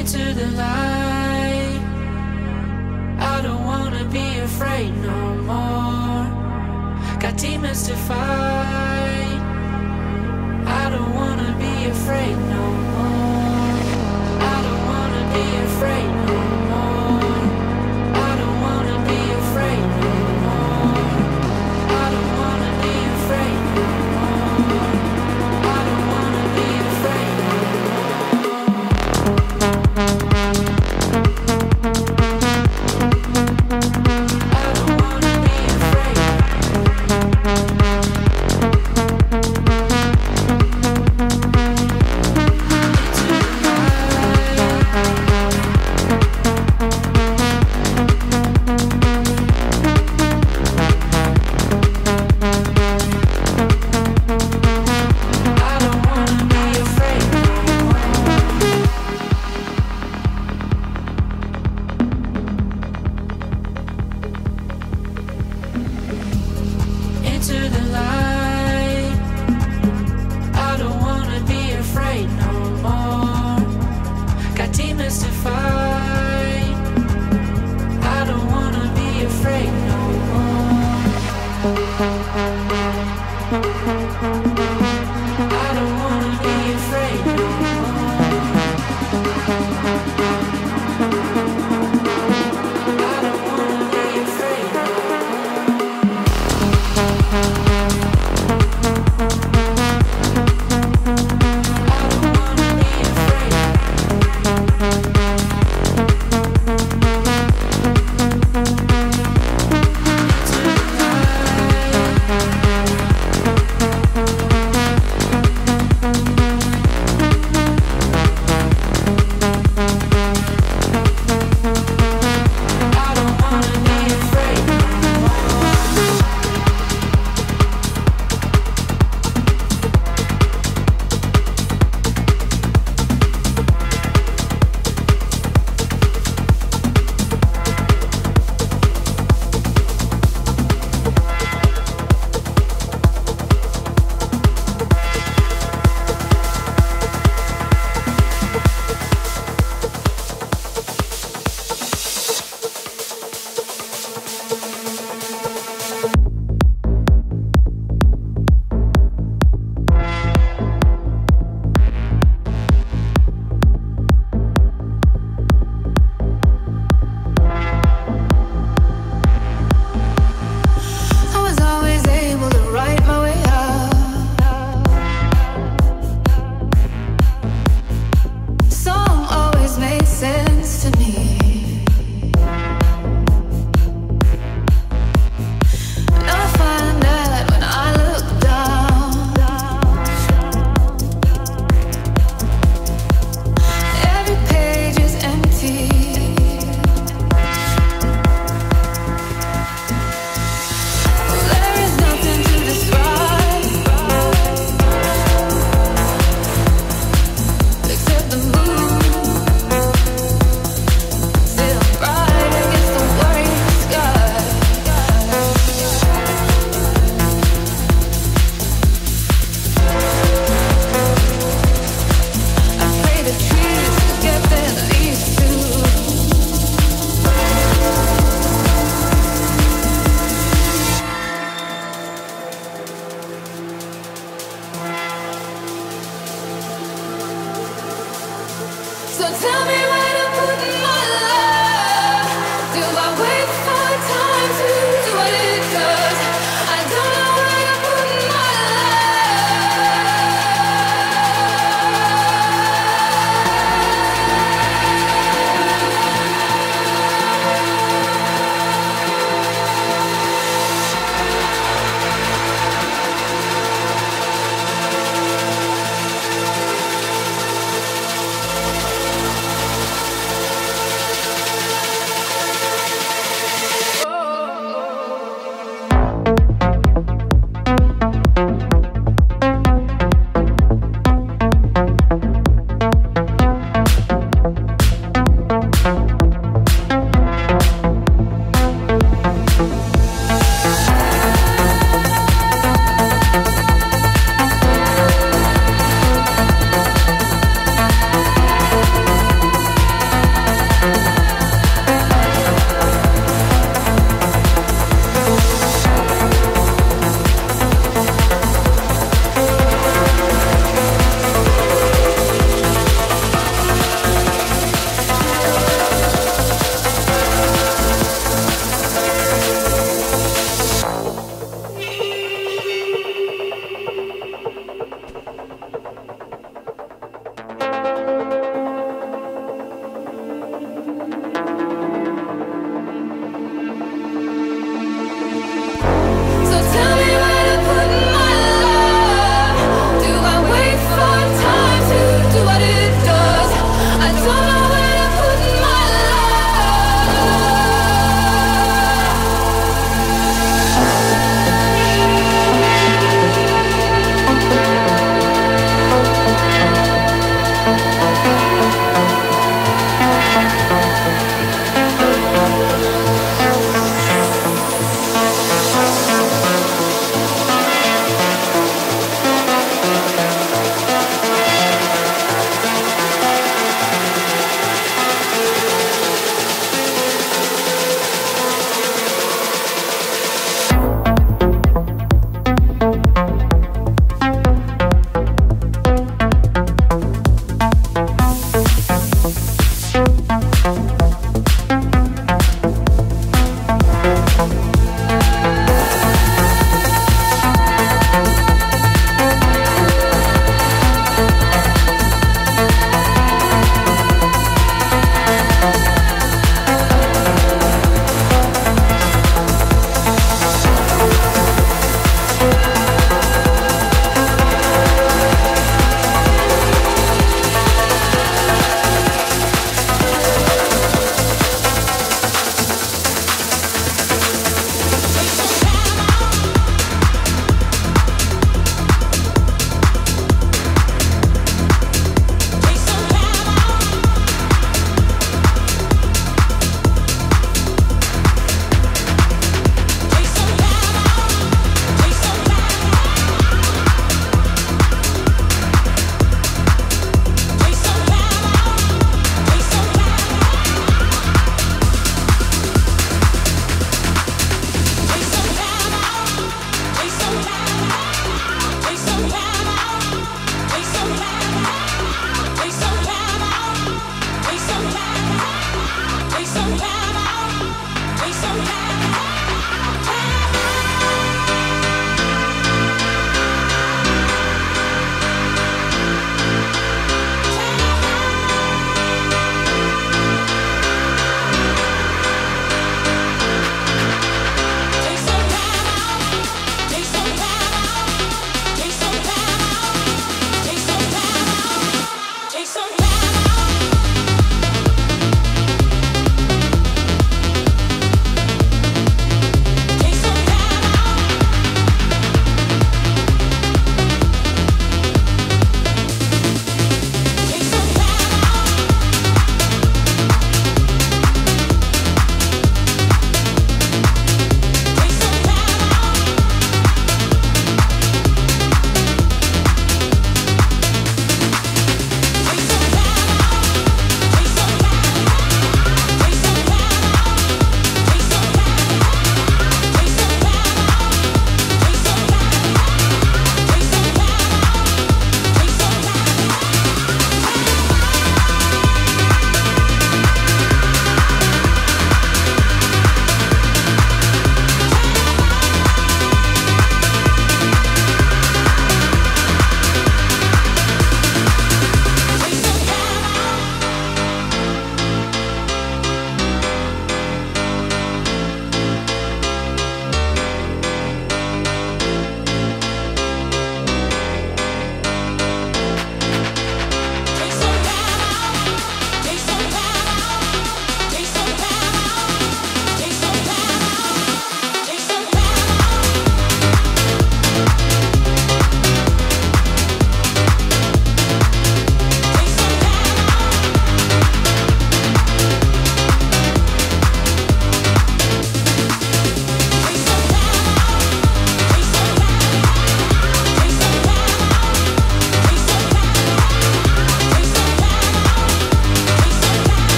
into the light. I don't wanna be afraid no more. Got demons to fight. I don't wanna be afraid no Thank you.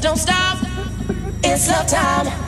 don't stop. It's love time.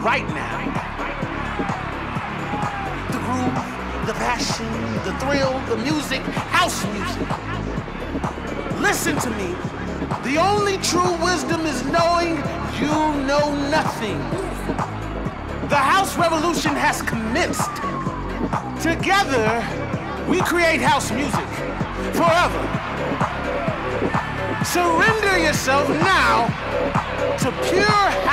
right now. The groove, the passion, the thrill, the music, house music. Listen to me. The only true wisdom is knowing you know nothing. The house revolution has commenced. Together, we create house music forever. Surrender yourself now to pure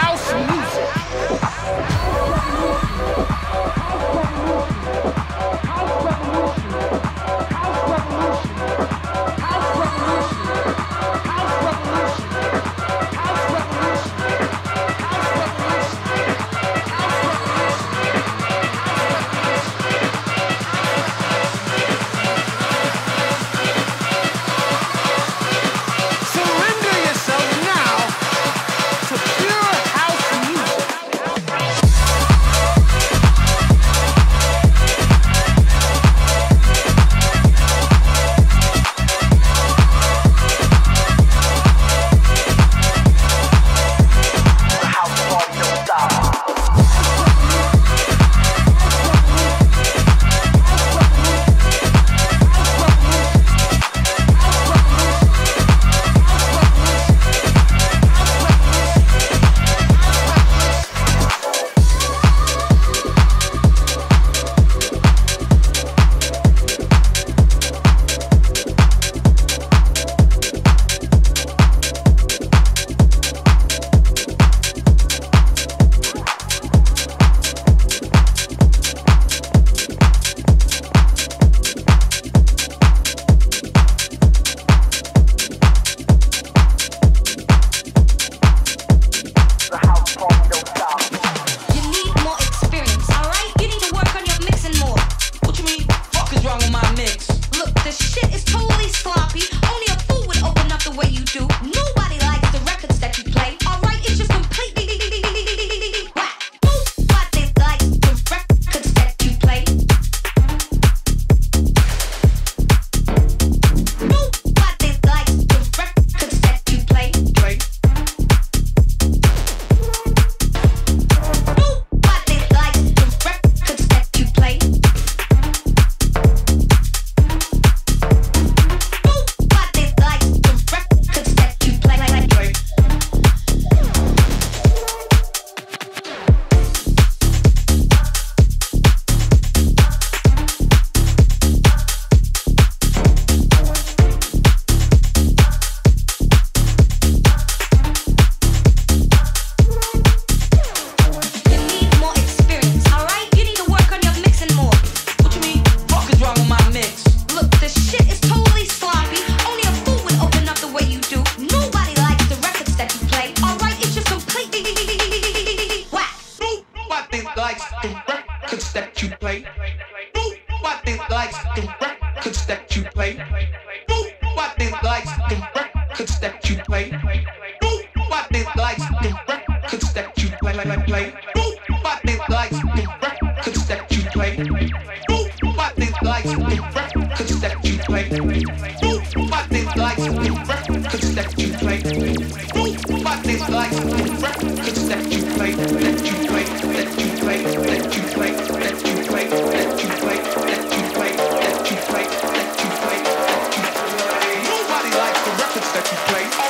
that you place.